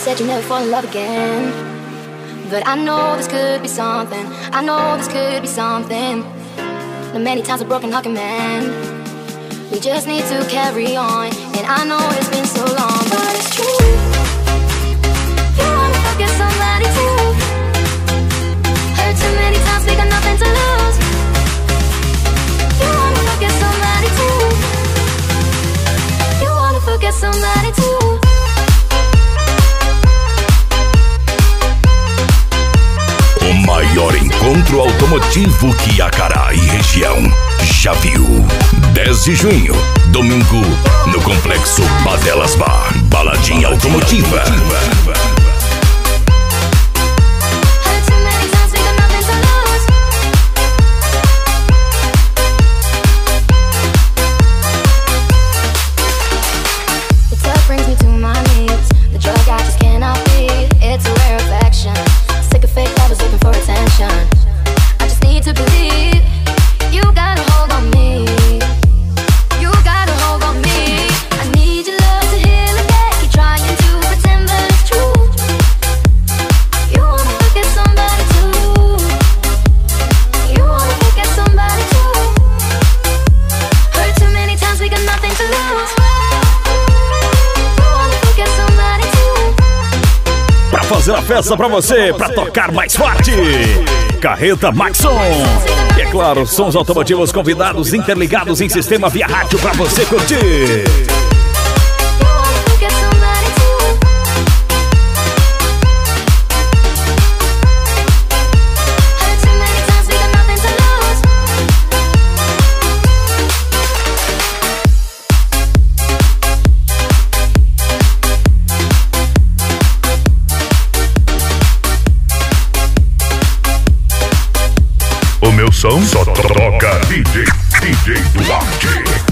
said you never fall in love again. But I know this could be something. I know this could be something. The many times I've broken hearted a man. We just need to carry on. And I know it's been so long, but it's true. You wanna forget somebody too. Hurt too many times, we got nothing to lose. You wanna forget somebody too. You wanna forget somebody too. Encontro automotivo que Acará e região já viu. 10 de junho, domingo, no Complexo Badelas Bar. Baladinha Automotiva. Brings me to my knees. The drug I just fazer a festa pra você, pra tocar mais forte. Carreta Maxon. E é claro, sons automotivos convidados interligados em sistema via rádio pra você curtir. Som só toca DJ, DJ Duarte.